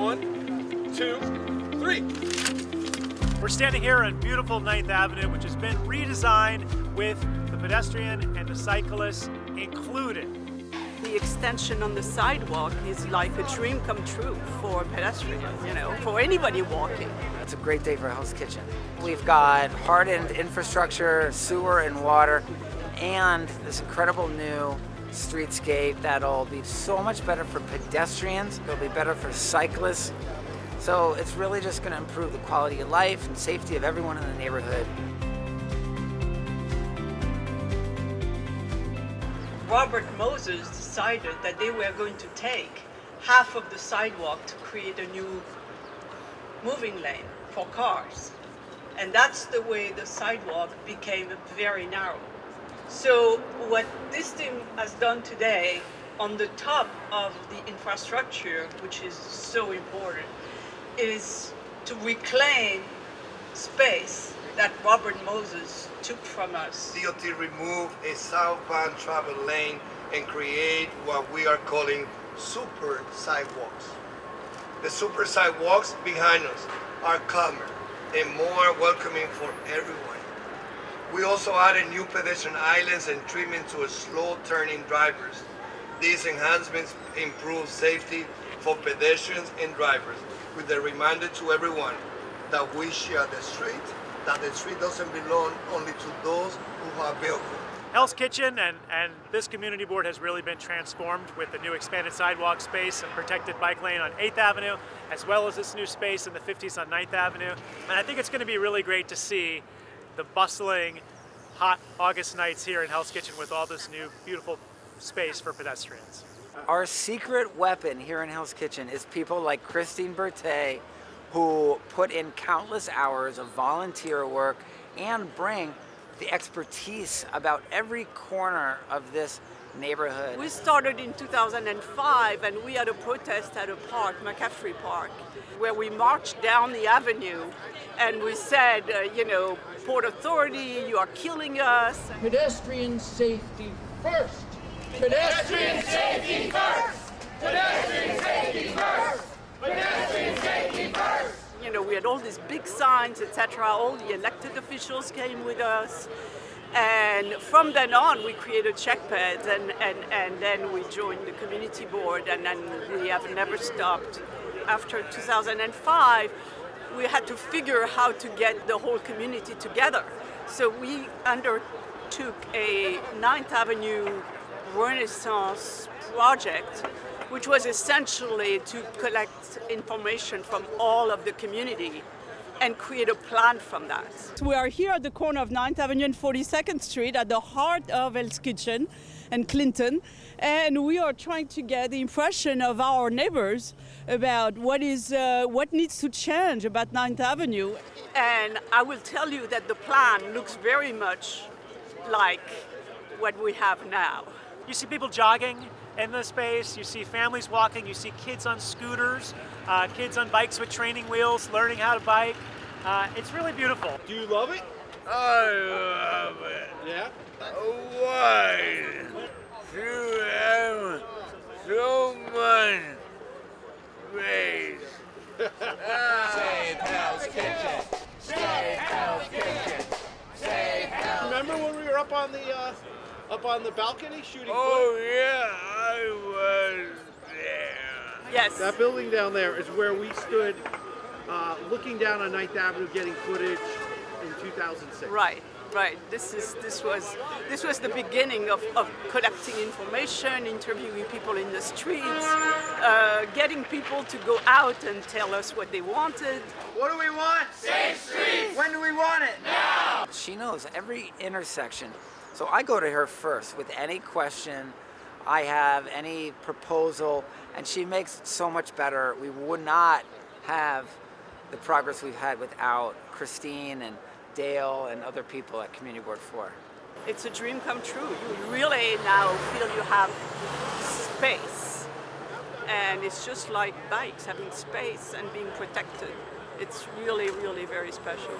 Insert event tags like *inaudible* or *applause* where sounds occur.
One, two, three. We're standing here on beautiful 9th Avenue, which has been redesigned with the pedestrian and the cyclist included. The extension on the sidewalk is like a dream come true for pedestrians, you know, for anybody walking. It's a great day for Hell's Kitchen. We've got hardened infrastructure, sewer and water, and this incredible new streetscape that'll be so much better for pedestrians, it'll be better for cyclists. So it's really just going to improve the quality of life and safety of everyone in the neighborhood. Robert Moses decided that they were going to take half of the sidewalk to create a new moving lane for cars. And that's the way the sidewalk became very narrow. So what this team has done today on the top of the infrastructure, which is so important, is to reclaim space that Robert Moses took from us. DOT remove a southbound travel lane and create what we are calling super sidewalks. The super sidewalks behind us are calmer and more welcoming for everyone. We also added new pedestrian islands and treatment to slow turning drivers. These enhancements improve safety for pedestrians and drivers with a reminder to everyone that we share the street, that the street doesn't belong only to those who have vehicles. Hell's Kitchen and, and this community board has really been transformed with the new expanded sidewalk space and protected bike lane on 8th Avenue, as well as this new space in the 50s on 9th Avenue. And I think it's going to be really great to see the bustling, hot August nights here in Hell's Kitchen with all this new beautiful space for pedestrians. Our secret weapon here in Hell's Kitchen is people like Christine Berthet, who put in countless hours of volunteer work and bring the expertise about every corner of this neighborhood. We started in 2005 and we had a protest at a park, McCaffrey Park, where we marched down the avenue and we said, uh, you know, Port Authority, you are killing us. Pedestrian safety first. Pedestrian safety first. Pedestrian safety first. Pedestrian safety first you know, we had all these big signs, etc. All the elected officials came with us. And from then on, we created CHEKPEDS, and, and, and then we joined the community board, and then we have never stopped. After 2005, we had to figure how to get the whole community together. So we undertook a 9th Avenue Renaissance project which was essentially to collect information from all of the community and create a plan from that. We are here at the corner of 9th Avenue and 42nd Street at the heart of Hell's Kitchen and Clinton, and we are trying to get the impression of our neighbors about what is uh, what needs to change about 9th Avenue. And I will tell you that the plan looks very much like what we have now. You see people jogging in the space. You see families walking. You see kids on scooters, uh, kids on bikes with training wheels, learning how to bike. Uh, it's really beautiful. Do you love it? I love it. Yeah? Why? You have so much space. *laughs* Save Hell's Kitchen. Save Hell's Kitchen. Save Hell's Remember when we were up on the uh, up on the balcony shooting Oh footage? yeah, I was there. Yes. That building down there is where we stood uh, looking down on 9th Avenue getting footage in 2006. Right, right. This is this was this was the beginning of, of collecting information, interviewing people in the streets, uh, getting people to go out and tell us what they wanted. What do we want? Safe streets. When do we want it? Now. She knows every intersection. So I go to her first with any question I have, any proposal, and she makes it so much better. We would not have the progress we've had without Christine and Dale and other people at Community Board 4. It's a dream come true. You really now feel you have space. And it's just like bikes, having space and being protected. It's really, really very special.